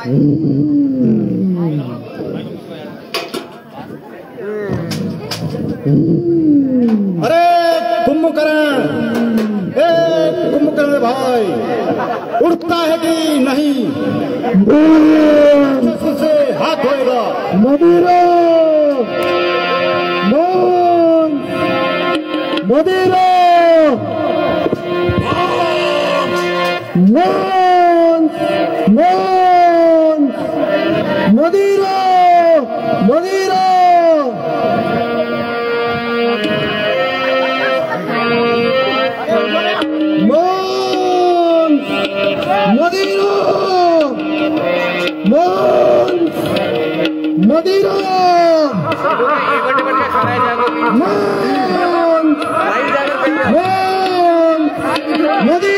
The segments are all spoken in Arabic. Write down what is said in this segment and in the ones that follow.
हम्म। अरे कुंभकरण। ए कुंभकरण भाई उड़ता है कि नहीं? মোদি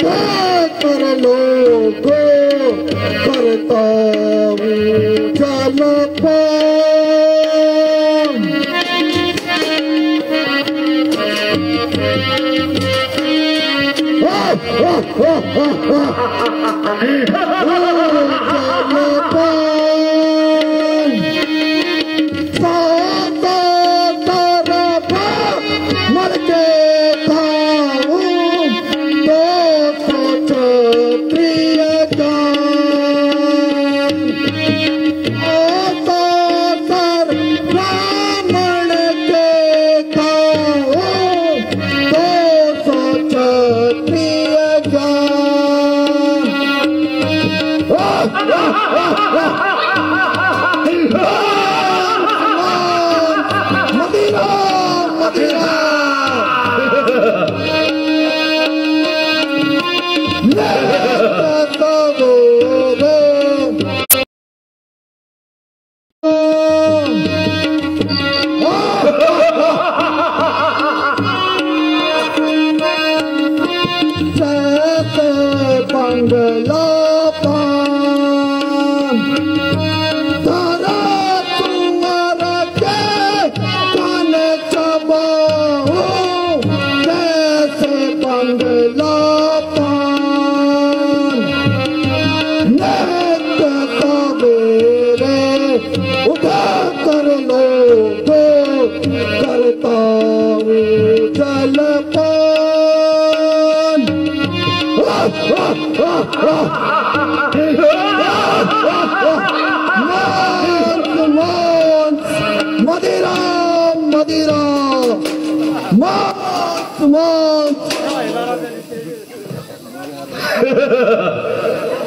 ठा करण गो Bangla मेरे उठा कर लोगो करता हूँ जल पान मदिरा मदिरा मांस मांस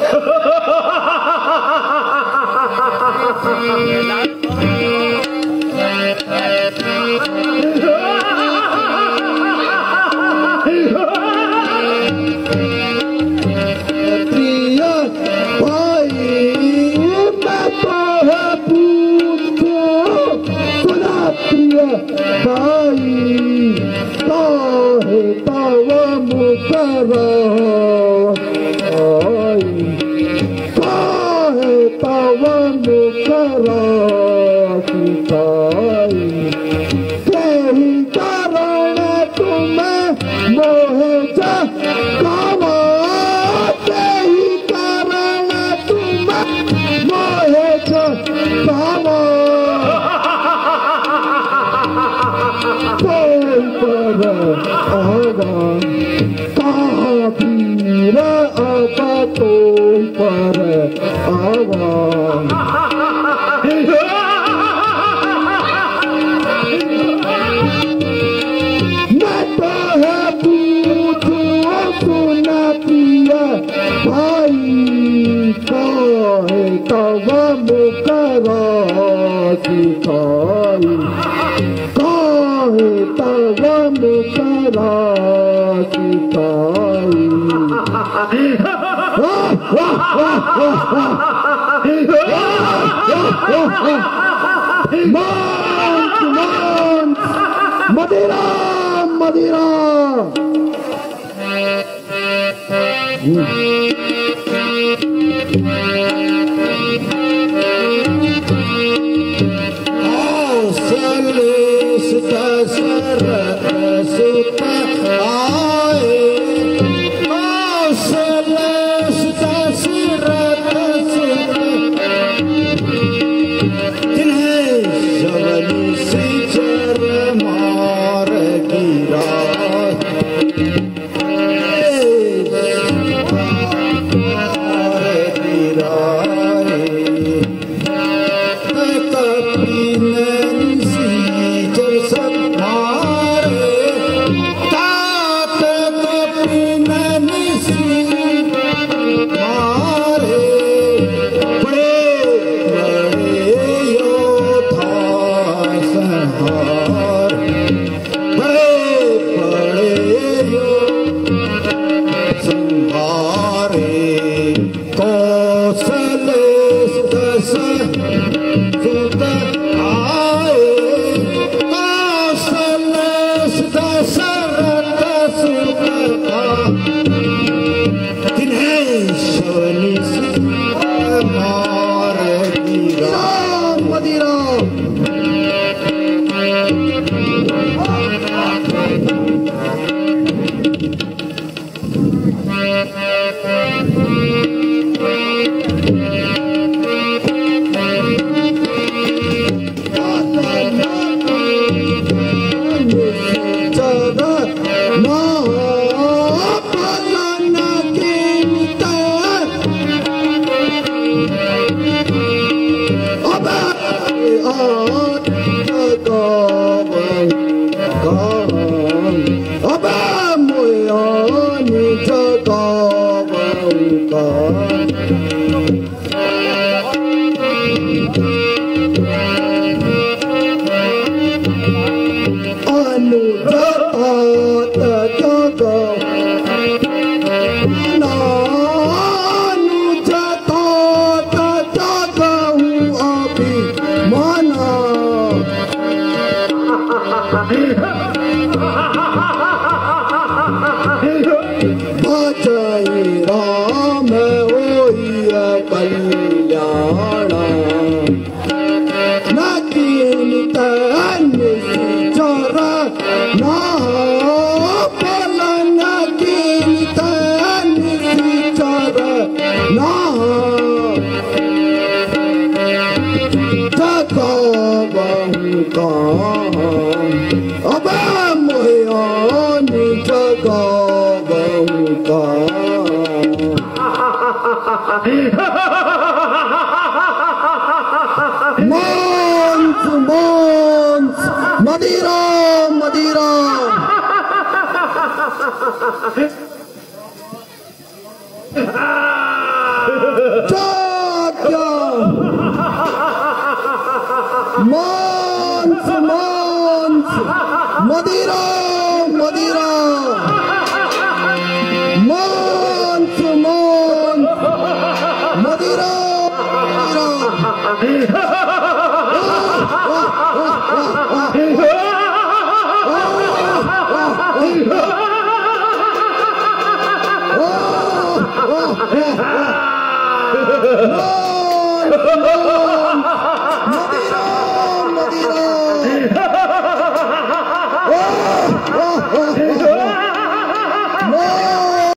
Ha ha ha ha ha! すげえなこれ。Rama. मदीरा मदीरा Mm-hmm. sir. Ha ha ha! مانس مانس مدیرہ مدیرہ مانس مانس مدیرہ مدیرہ Ah!